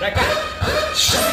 来干。